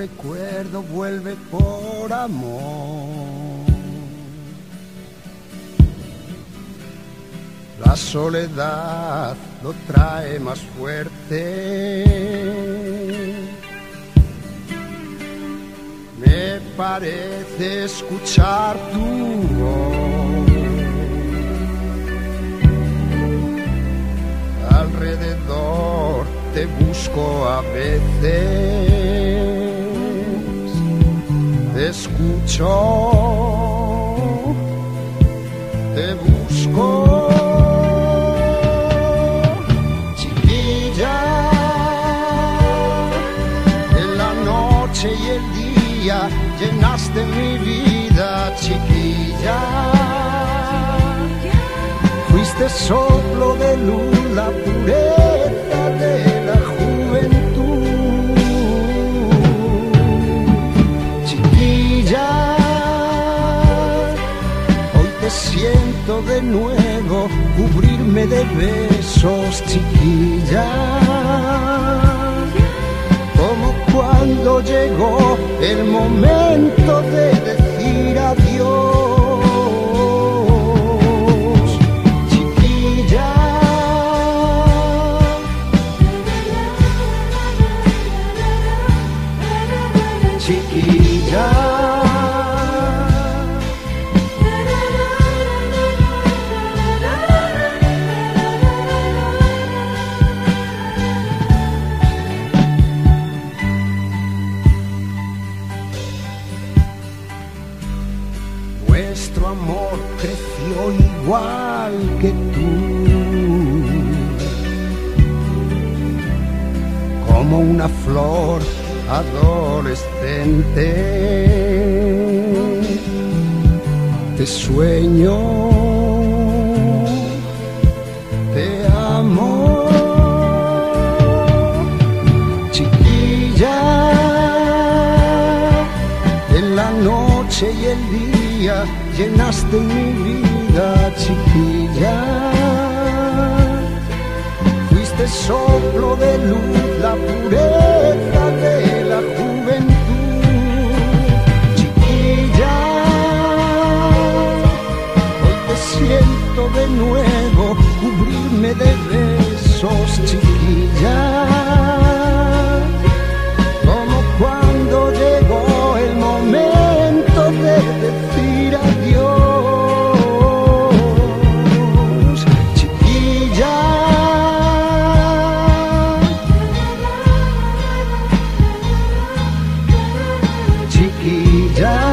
recuerdo vuelve por amor. La soledad lo trae más fuerte. Me parece escuchar tu voz. Alrededor te busco a veces. Escucho. Te busco. Chiquilla, en la noche y el día llenaste mi vida, chiquilla. Fuiste soplo de luz, la pureza de nuevo cubrirme de besos, chiquilla. Como cuando llegó el momento de Nuestro amor creció igual que tú, como una flor adolescente. Te sueño, te amo, chiquilla en la noche y el día llenaste mi vida chiquilla. Fuiste soplo de luz, la pureza de la juventud. Chiquilla, hoy te siento de nuevo, cubrirme de besos, chiquilla. Yeah.